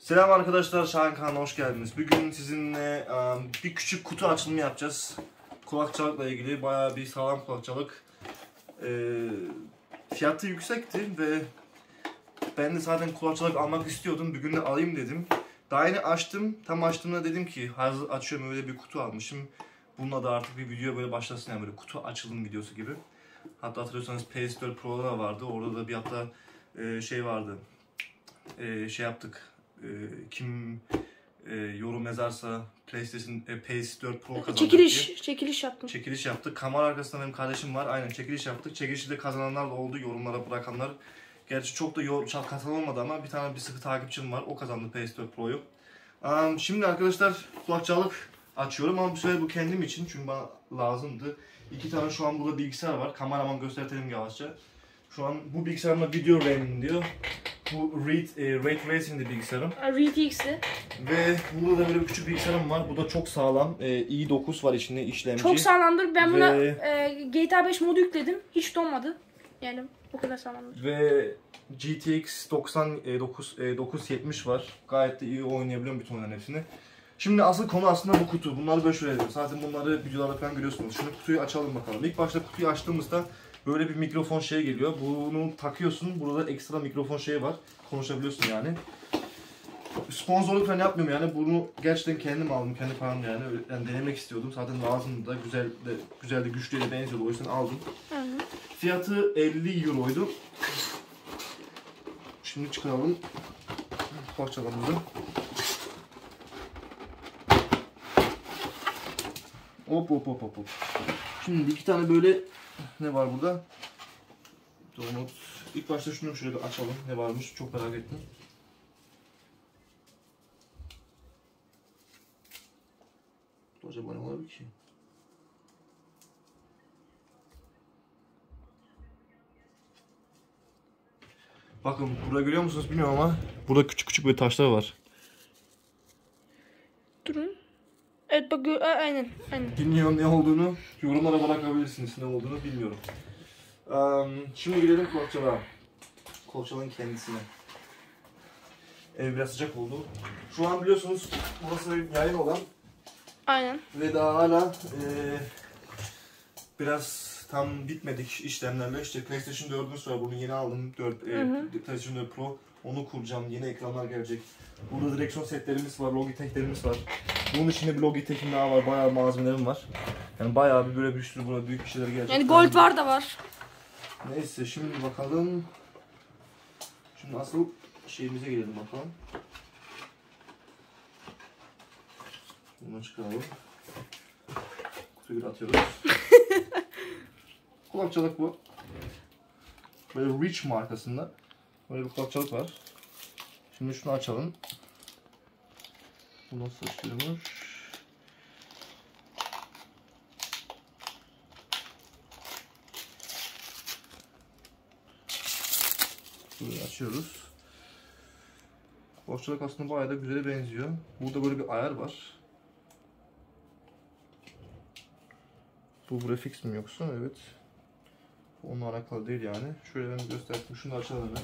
Selam arkadaşlar, Şahin Kanal'a hoş geldiniz. Bugün sizinle um, bir küçük kutu açılımı yapacağız. Kulakçalıkla ilgili bayağı bir sağlam kulakçalık. Ee, fiyatı yüksekti ve ben de zaten kulakçalık almak istiyordum. Bugün de alayım dedim. Daha yeni açtım. Tam açtığımda dedim ki hazır açıyorum öyle bir kutu almışım. Bununla da artık bir video böyle başlasın yani böyle kutu açılım videosu gibi. Hatta hatırlıyorsanız PS4 Pro'da da vardı. Orada da bir hatta e, şey vardı. E, şey yaptık. E, kim e, yorum yazarsa PlayStation e, PS4 Pro kazanacak diye Çekiliş, çekiliş yaptım. çekiliş yaptık. Kamera arkasında benim kardeşim var. Aynen çekiliş yaptık. Çekilişi de kazananlar da oldu. Yorumlara bırakanlar. Gerçi çok da yor- olmadı ama bir tane bir sıkı takipçim var. O kazandı PS4 Pro'yu. Um, şimdi arkadaşlar kulakçalık açıyorum ama bu sefer bu kendim için çünkü bana lazımdı. İki tane şu an burada bilgisayar var. Kameraman göstertelim yavaşça. Şu an bu bilgisayarımda video RAM'im diyor. Bu Ray, e, Ray Tracing'de bilgisayarım. RTX'de. Ve burada da böyle bir küçük bilgisayarım var. Bu da çok sağlam. E, i9 var içinde işlemci. Çok sağlamdır. Ben buna Ve- e, GTA 5 modu yükledim. Hiç donmadı. Yani o kadar sağlamdır. Ve GTX 99 e, 970 var. Gayet de iyi oynayabiliyorum bütün oyunların hepsini. Şimdi asıl konu aslında bu kutu. Bunları böyle şöyle. Zaten bunları videolarda falan görüyorsunuz. Şimdi kutuyu açalım bakalım. İlk başta kutuyu açtığımızda böyle bir mikrofon şey geliyor. Bunu takıyorsun. Burada ekstra mikrofon şeyi var. Konuşabiliyorsun yani. Sponsorluk falan yapmıyorum yani. Bunu gerçekten kendim aldım. Kendi param yani. Öyle- yani denemek istiyordum. Zaten lazımdı da. Güzel de, güzel de güçlüye de benziyordu. O yüzden aldım. Fiyatı 50 euroydu. Şimdi çıkaralım parçalarımızı. Hop hop hop hop hop. Şimdi iki tane böyle ne var burada? Donut. İlk başta şunu şöyle bir açalım. Ne varmış çok merak ettim. Acaba ne olabilir ki? Bakın burada görüyor musunuz bilmiyorum ama burada küçük küçük böyle taşlar var. Durun. Evet bak aynen. Aynen. Bilmiyorum ne olduğunu yorumlara bırakabilirsiniz ne olduğunu bilmiyorum. Eee, şimdi gidelim kulakçalığa. Kulakçalığın kendisine. Ev biraz sıcak oldu. Şu an biliyorsunuz burası yayın olan Aynen. ve daha hala eee, biraz tam bitmedik işlemlerle. İşte PlayStation 4'ümüz var. Bunu yeni aldım. 4, e, Hı hı. PlayStation 4 Pro. Onu kuracağım. Yeni ekranlar gelecek. Burada direksiyon setlerimiz var. Logitech'lerimiz var. Bunun içinde bir Logitech'im daha var. Bayağı malzemelerim var. Yani bayağı bir böyle bir sürü burada büyük bir şeyler gelecek. Yani gold var da var. Neyse şimdi bakalım. Şimdi asıl şeyimize gelelim bakalım. Bunu çıkaralım. Kutuyu atıyoruz. kulakçalık bu. Böyle Rich markasında. Böyle bir kulakçalık var. Şimdi şunu açalım. Bu nasıl açılıyormuş? Böyle açıyoruz. Kulakçalık aslında bayağı da güzele benziyor. Burada böyle bir ayar var. Bu grafix mi yoksa? Evet. Onunla alakalı değil yani. Şöyle ben göstereyim. Şunu da açalım.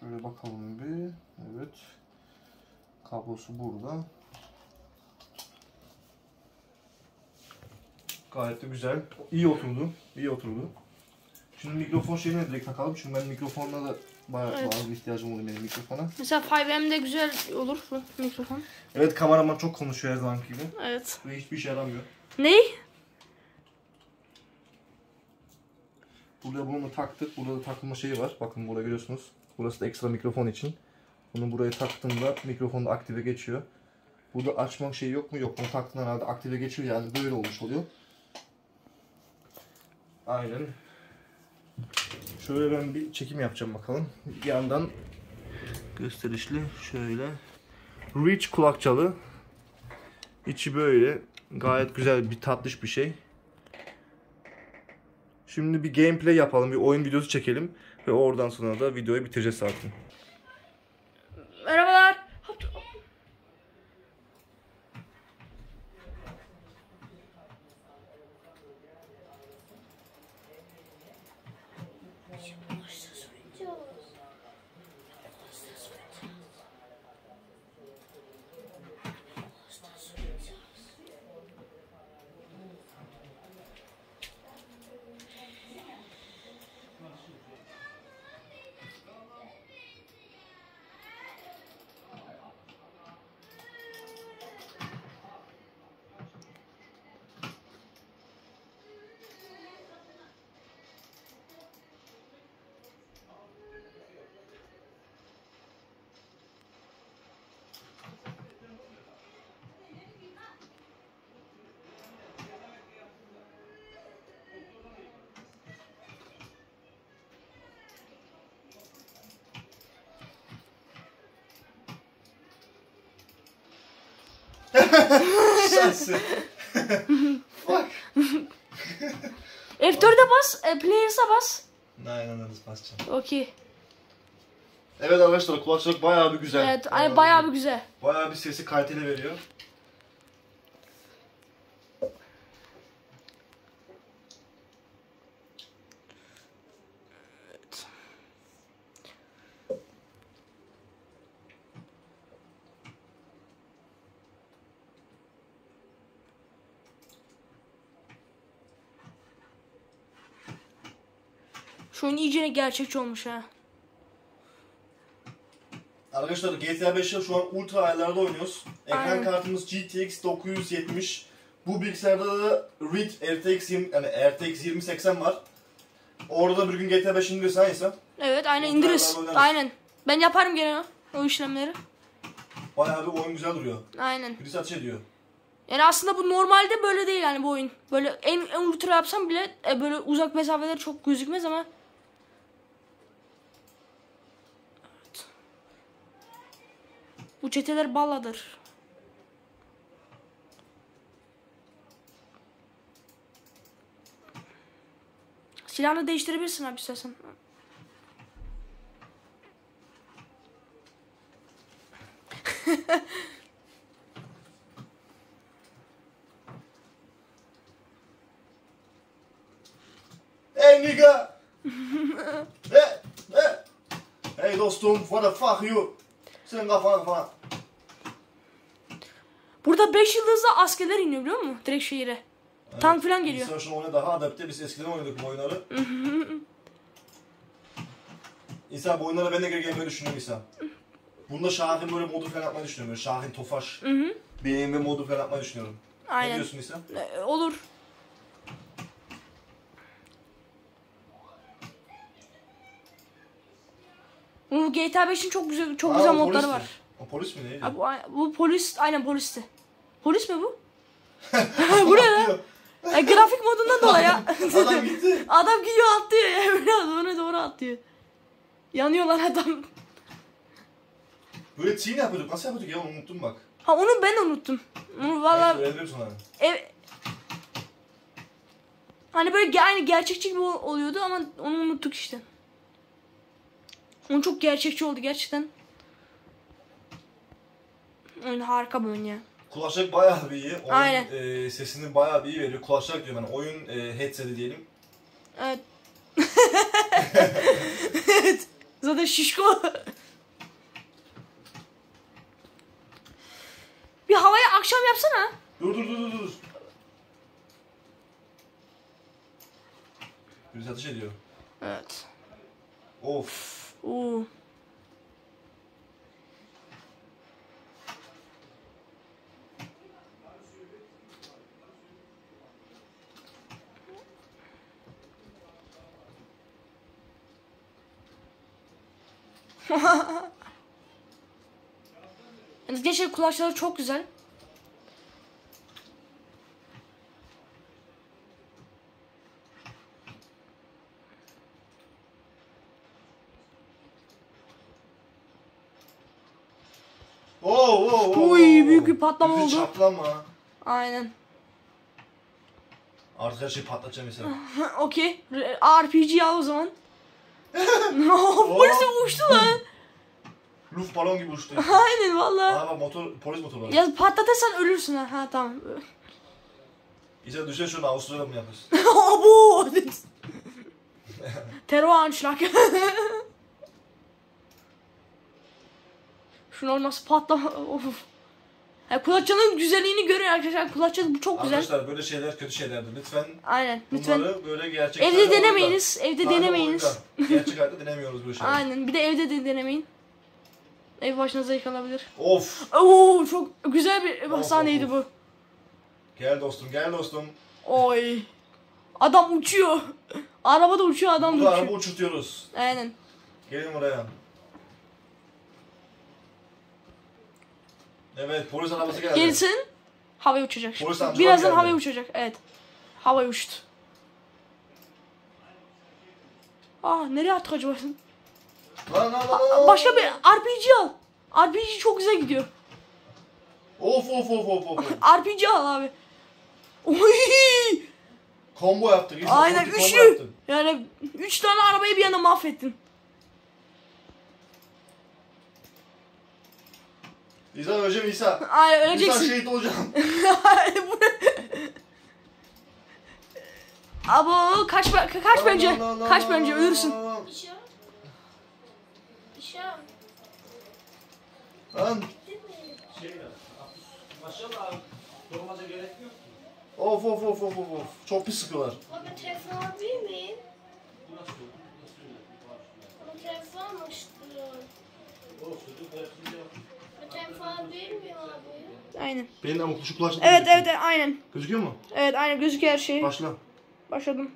Şöyle bakalım bir. Evet. Kablosu burada. Gayet de güzel. İyi oturdu. İyi oturdu. Şimdi mikrofon şeyine direkt takalım. Çünkü ben mikrofonla da bayağı Evet. bazı ihtiyacım oluyor benim mikrofona. Mesela 5M'de güzel olur bu mikrofon. Evet kameraman çok konuşuyor her zamanki gibi. Evet. Ve hiçbir işe yaramıyor. Ney? Burada bunu taktık. Burada da takılma şeyi var. Bakın burada görüyorsunuz. Burası da ekstra mikrofon için. Bunu buraya taktığımda mikrofon da aktive geçiyor. Burada açma şeyi yok mu? Yok. Bunu taktığında herhalde aktive geçiyor. Yani böyle olmuş oluyor. Aynen. Şöyle ben bir çekim yapacağım bakalım. Bir yandan gösterişli şöyle. Rich kulakçalı. İçi böyle. Gayet güzel bir tatlış bir şey. Şimdi bir gameplay yapalım, bir oyun videosu çekelim ve oradan sonra da videoyu bitireceğiz zaten. Şansı. Fuck. F4'e bas, e, Players'a bas. Aynen öyle basacağım. Okey. Evet arkadaşlar kulakçılık bayağı bir güzel. Evet, ay, bayağı bir güzel. Bayağı bir sesi kaliteli veriyor. İyice gerçekçi olmuş ha. Arkadaşlar GTA 5'te şu an ultra ayarlarda oynuyoruz. Ekran Aynen. kartımız GTX 970. Bu bilgisayarda da RID RTX 20, yani RTX 2080 var. Orada bir gün GTA 5 indirirsen neyse. Evet, aynen indiririz. Aynen. Ben yaparım gene o işlemleri. Bayağı bir oyun güzel duruyor. Aynen. Birisi ateş ediyor. Yani aslında bu normalde böyle değil yani bu oyun. Böyle en, en ultra yapsam bile e, böyle uzak mesafeler çok gözükmez ama. Bu çeteler balladır. Silahını değiştirebilirsin abi istersen. Hey nigga! hey, hey! Hey dostum, what the fuck you? Sen kafana falan. Burada 5 yıldızlı askerler iniyor biliyor musun? Direkt şehire. Tank falan geliyor. İnsan şu oyuna daha adapte. Biz eskiden oynadık bu oyunları. İnsan bu oyunlara ben de geri gelmeyi düşünüyorum İnsan. Bunda Şahin böyle modu falan yapmayı düşünüyorum. Böyle Şahin Tofaş. BMW modu falan yapmayı düşünüyorum. Ne Aynen. diyorsun İnsan? E, olur. Bu GTA 5'in çok güzel çok Aa, güzel modları var. O polis mi neydi? Ha, bu, bu polis aynen polisti. Polis mi bu? bu ne lan? E, grafik modundan dolayı ya. Adam gitti. adam gidiyor atlıyor. Biraz ona doğru atlıyor. Yanıyorlar adam. Böyle çiğne yapıyorduk. Nasıl yapıyorduk ya unuttum bak. Ha onu ben unuttum. Onu valla Neyse, öğrenirim sana. ev... Hani böyle aynı gerçekçi gibi ol- oluyordu ama onu unuttuk işte. Onu çok gerçekçi oldu gerçekten. Oyun harika bir oyun ya. Kulaklık bayağı bir iyi. Oyun Aynen. e, sesini bayağı bir iyi veriyor. Kulaklık diyorum yani. Oyun e, headseti diyelim. Evet. evet. Zaten şişko. bir havaya akşam yapsana. Dur dur dur dur dur. Birisi ateş ediyor. Evet. Of. Oo. Yani gerçekten kulakçıları çok güzel. Oo oo oo. Uy, büyük bir patlama Büyük oldu. Çatlama. Aynen. Artık her şeyi patlatacağım mesela. Okey. RPG al o zaman. Polis uçtu lan. Luf balon gibi uçtu. Aynen valla. Aa bak motor, polis motoru var. Ya patlatırsan ölürsün ha. Ha tamam. İşte düşün şunu Avustralya'da mı yapıyorsun? Abo. Terör anschlag. Şunlar nasıl patlama. Of. Ya kulakçanın güzelliğini görün arkadaşlar. Kulakçanın bu çok güzel. Arkadaşlar böyle şeyler kötü şeylerdir. Lütfen Aynen. Lütfen. bunları böyle gerçek Evde denemeyiniz, evde denemeyiniz. Gerçek hayatta denemiyoruz böyle şeyleri. Aynen. Bir de evde de denemeyin. Ev başınıza yıkılabilir. Of. Oo çok güzel bir Of, sahneydi of, bu. Gel dostum gel dostum. Oy. Adam uçuyor. Arabada uçuyor adam Burada uçuyor. araba uçurtuyoruz. Aynen. Gelin buraya. Evet polis arabası geldi. Gelsin. Havaya uçacak. şimdi. Polis amcalar Birazdan geldi. havaya uçacak. Evet. Havaya uçtu. Aa nereye attık acaba? Lan lan lan lan. Başka bir RPG al. RPG çok güzel gidiyor. Of of of of of. RPG al abi. Oy! Combo yaptık. Aynen combo üçlü. Yani üç tane arabayı bir anda mahvettin. İsa öleceğim İsa. Ay İsa öleceksin. şehit olacağım. Abo kaç ka- kaç bence. Kaç bence ölürsün. İşe. İşe. Lan. Şey ya, maşallah durmaca gerek yok ki. Of of of of of. Çok pis sıkıyorlar. Baba telefon alabilir miyim? Bu nasıl olur? Nasıl öyle? Baba telefon almıştım. Olsun, hepsini Baba telefon alabilir miyim abi? Aynen. Benim de ama şu kulaçlık. Evet evet aynen. Gözüküyor mu? Evet aynen gözüküyor her şey. Başla. Başladım.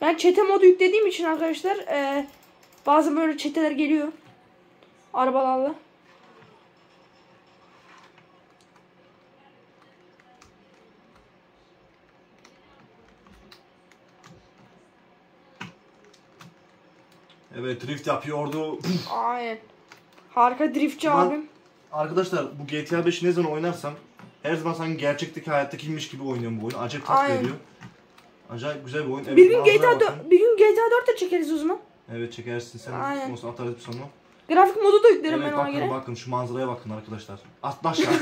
Ben çete modu yüklediğim için arkadaşlar eee bazen böyle çeteler geliyor. Arabalarla. Evet drift yapıyordu. Aynen. Harika driftçi Ben- abim. Arkadaşlar bu GTA 5'i ne zaman oynarsam her zaman sanki gerçekteki hayattakiymiş gibi oynuyorum bu oyunu. Acayip tat Aynen. veriyor. Acayip güzel bir oyun. Evet, Bir gün manzaraya GTA bakın. 4, bir gün GTA 4 de çekeriz o zaman. Evet çekersin sen. Aynen. Olsun atarız bir sonra. Grafik modu da yüklerim Evet ben ona bakın göre. bakın şu manzaraya bakın arkadaşlar. Atla aşağı.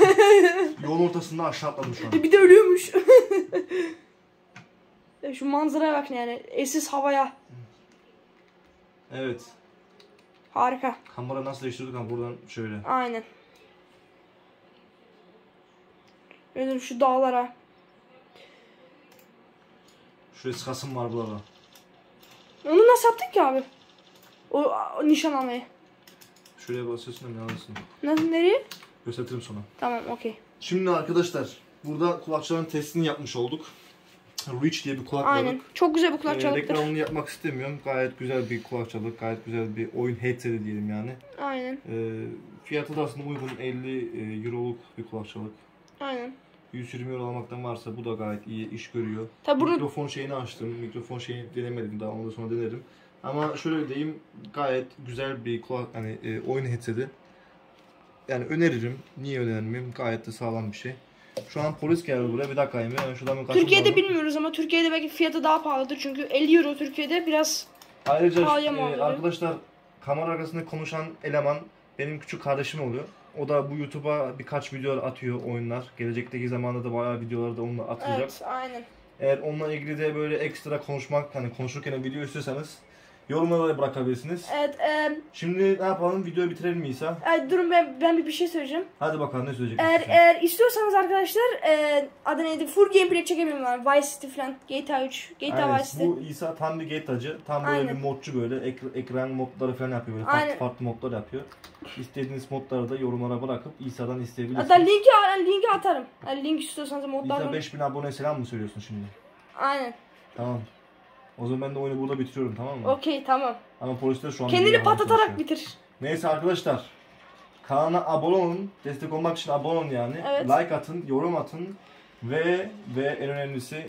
Yolun ortasında aşağı atladım şu an. Bir de ölüyormuş. Ya Şu manzaraya bakın yani. Esis havaya. Evet. Harika. Kamera nasıl değiştirdik ama buradan şöyle. Aynen. Öyle şu dağlara. Şuraya sıkasım var burada. Onu nasıl yaptın ki abi? O, o nişan almayı. Şuraya basıyorsun da ne alırsın. Nasıl nereye? Gösteririm sonra. Tamam okey. Şimdi arkadaşlar burada kulakçıların testini yapmış olduk. Reach diye bir kulaklık. Aynen. Çok güzel bir Ee, kulakçılıktır. reklamını yapmak istemiyorum. Gayet güzel bir kulakçılık, gayet güzel bir oyun headseti diyelim yani. Aynen. Ee, fiyatı da aslında uygun 50 e, euroluk bir kulakçılık. Aynen. 120 euro almaktan varsa bu da gayet iyi iş görüyor. Tabi bunu Mikrofon şeyini açtım. Mikrofon şeyini denemedim daha onu da sonra denerim. Ama şöyle diyeyim gayet güzel bir kulak hani e, oyun headseti. Yani öneririm. Niye önermeyeyim? Gayet de sağlam bir şey. Şu an polis geldi buraya. Bir dakika Emre. Ben şuradan bir Türkiye'de bana. bilmiyoruz ama Türkiye'de belki fiyatı daha pahalıdır çünkü 50 euro Türkiye'de biraz Ayrıca Pahalıya e, oluyor? arkadaşlar kamera arkasında konuşan eleman benim küçük kardeşim oluyor. O da bu YouTube'a birkaç video atıyor oyunlar. Gelecekteki zamanda da bayağı videoları da onunla atacak. evet aynen. Eğer onunla ilgili de böyle ekstra konuşmak hani konuşurken video istiyorsanız yorumlara da bırakabilirsiniz. Evet e, Şimdi ne yapalım? Videoyu bitirelim mi İsa? e, durun ben, ben bir, bir şey söyleyeceğim. Hadi bakalım ne söyleyecek Eğer misin? eğer istiyorsanız arkadaşlar e, adı neydi? Full gameplay çekebilirim ben. Vice City falan, GTA 3, GTA Aynen, Vice City. bu İsa tam bir gatacı. Tam böyle Aynen. bir modcu böyle. Ek- ekran modları falan yapıyor. Böyle Aynen. farklı farklı modlar yapıyor. İstediğiniz modları da yorumlara bırakıp İsa'dan isteyebilirsiniz. Hatta linki linki atarım. Yani link istiyorsanız İsa modlardan. 5000 abone selam mı söylüyorsun şimdi? Aynen. Tamam. O zaman ben de oyunu burada bitiriyorum tamam mı? Okey tamam. Ama polisler şu an... Kendini patlatarak bitir. Neyse arkadaşlar. Kanala abone olun. Destek olmak için abone olun yani. Evet. Like atın, yorum atın. Ve ve en önemlisi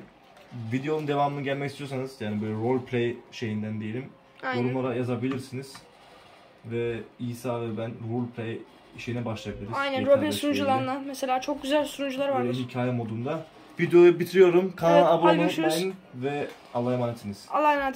videonun devamını gelmek istiyorsanız yani böyle roleplay şeyinden diyelim. Aynen. Yorumlara yazabilirsiniz. Ve İsa ve ben roleplay işine başlayabiliriz. Aynen. GTA Roleplay 5 ile sunucularına mesela çok güzel sunucular Böyle vardır. hikaye modunda. Videoyu bitiriyorum. Kanala Evet, abone olmayı unutmayın ve Allah'a emanetsiniz. Allah'a emanet.